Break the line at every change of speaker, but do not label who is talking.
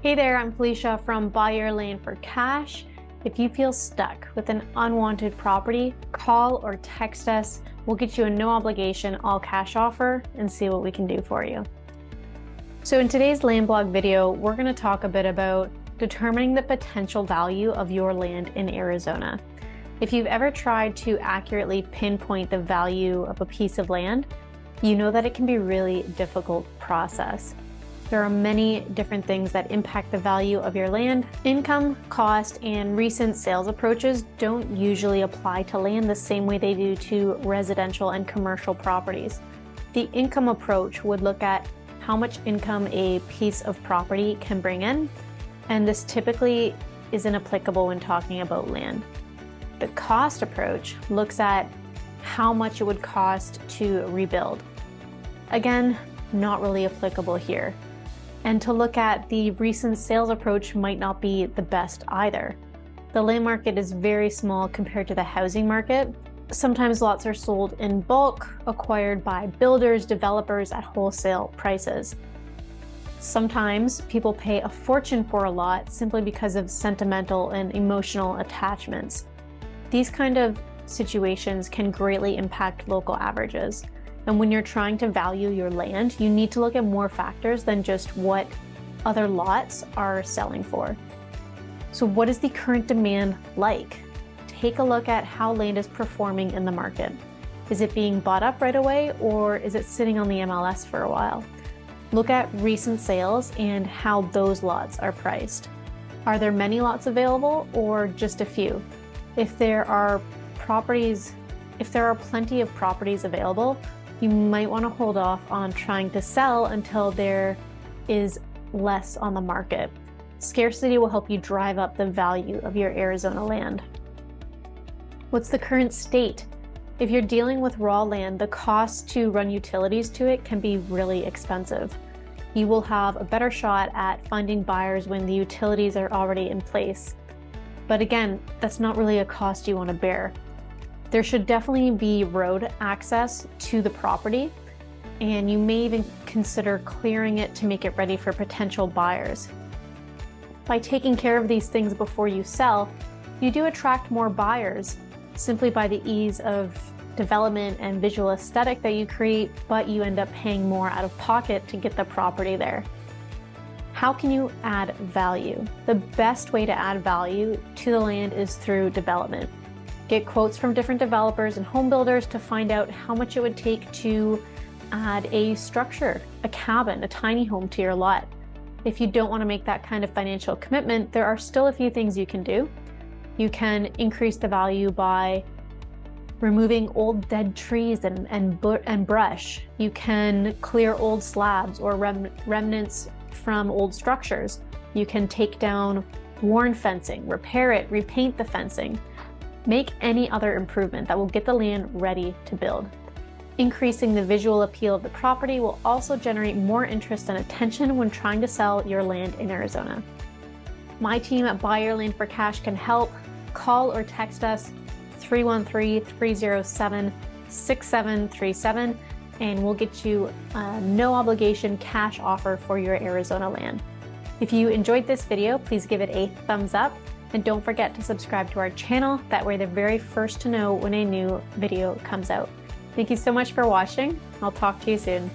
Hey there, I'm Felicia from Buy Your Land for Cash. If you feel stuck with an unwanted property, call or text us. We'll get you a no obligation all cash offer and see what we can do for you. So in today's land blog video, we're going to talk a bit about determining the potential value of your land in Arizona. If you've ever tried to accurately pinpoint the value of a piece of land, you know that it can be a really difficult process. There are many different things that impact the value of your land. Income, cost, and recent sales approaches don't usually apply to land the same way they do to residential and commercial properties. The income approach would look at how much income a piece of property can bring in, and this typically isn't applicable when talking about land. The cost approach looks at how much it would cost to rebuild. Again, not really applicable here. And to look at the recent sales approach might not be the best either. The land market is very small compared to the housing market. Sometimes lots are sold in bulk, acquired by builders, developers at wholesale prices. Sometimes people pay a fortune for a lot simply because of sentimental and emotional attachments. These kind of situations can greatly impact local averages. And when you're trying to value your land, you need to look at more factors than just what other lots are selling for. So, what is the current demand like? Take a look at how land is performing in the market. Is it being bought up right away or is it sitting on the MLS for a while? Look at recent sales and how those lots are priced. Are there many lots available or just a few? If there are properties, if there are plenty of properties available, you might want to hold off on trying to sell until there is less on the market. Scarcity will help you drive up the value of your Arizona land. What's the current state? If you're dealing with raw land, the cost to run utilities to it can be really expensive. You will have a better shot at finding buyers when the utilities are already in place. But again, that's not really a cost you want to bear. There should definitely be road access to the property, and you may even consider clearing it to make it ready for potential buyers. By taking care of these things before you sell, you do attract more buyers simply by the ease of development and visual aesthetic that you create, but you end up paying more out of pocket to get the property there. How can you add value? The best way to add value to the land is through development. Get quotes from different developers and home builders to find out how much it would take to add a structure, a cabin, a tiny home to your lot. If you don't want to make that kind of financial commitment, there are still a few things you can do. You can increase the value by removing old dead trees and, and, and brush. You can clear old slabs or rem remnants from old structures. You can take down worn fencing, repair it, repaint the fencing. Make any other improvement that will get the land ready to build. Increasing the visual appeal of the property will also generate more interest and attention when trying to sell your land in Arizona. My team at Buy Your Land for Cash can help. Call or text us 313 307 6737 and we'll get you a no obligation cash offer for your Arizona land. If you enjoyed this video, please give it a thumbs up and don't forget to subscribe to our channel, that way the very first to know when a new video comes out. Thank you so much for watching. I'll talk to you soon.